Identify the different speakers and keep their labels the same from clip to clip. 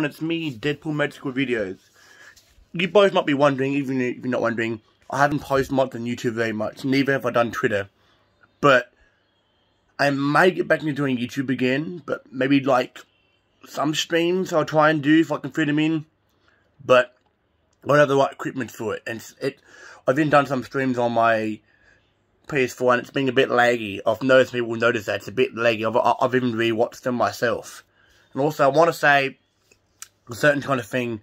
Speaker 1: it's me, Deadpool Medical Videos. You both might be wondering, even if you're not wondering, I haven't posted much on YouTube very much, neither have I done Twitter. But I might get back into doing YouTube again, but maybe like some streams I'll try and do if I can fit them in. But I don't have the right equipment for it. And it, I've even done some streams on my PS4 and it's been a bit laggy. I've noticed people notice that it's a bit laggy. I've, I've even rewatched them myself. And also I want to say a certain kind of thing.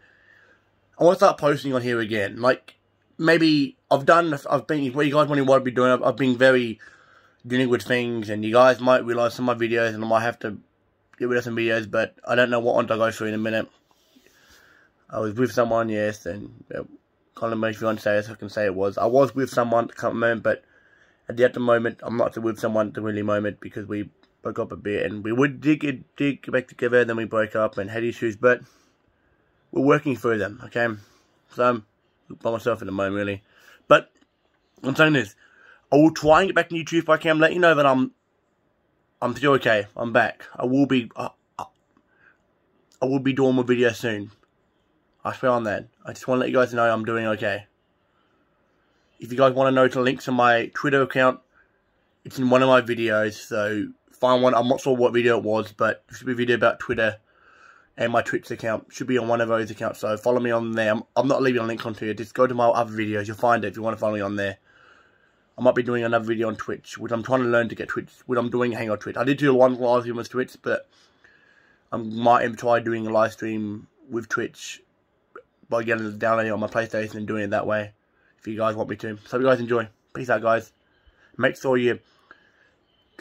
Speaker 1: I want to start posting on here again. Like, maybe I've done, I've been, what you guys want to be doing, I've, I've been very dealing with things, and you guys might realise some of my videos, and I might have to get rid of some videos, but I don't know what one to go through in a minute. I was with someone, yes, and it kind of makes me want to say I can say it was. I was with someone at the moment, but at the, at the moment, I'm not with someone at the really moment, because we broke up a bit, and we would did get back together, then we broke up, and had issues, but we're working through them, okay? So I'm by myself at the moment, really. But I'm saying this, I will try and get back on YouTube if I can. Let you know that I'm, I'm still okay. I'm back. I will be, uh, I will be doing my video soon. I swear on that. I just want to let you guys know I'm doing okay. If you guys want to know the links to my Twitter account, it's in one of my videos. So find one. I'm not sure what video it was, but it should be a video about Twitter and my Twitch account should be on one of those accounts. So follow me on there. I'm, I'm not leaving a link onto you. Just go to my other videos. You'll find it if you want to follow me on there. I might be doing another video on Twitch, which I'm trying to learn to get Twitch. What I'm doing, hang on Twitch. I did do one live stream with Twitch, but I might try doing a live stream with Twitch by getting it downloading on my PlayStation and doing it that way. If you guys want me to. So you guys enjoy. Peace out, guys. Make sure you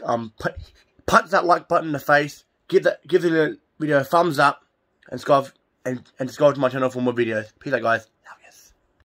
Speaker 1: um punch that like button in the face. Give that give the video a thumbs up and subscribe and, and subscribe to my channel for more videos. Peace out guys. Love.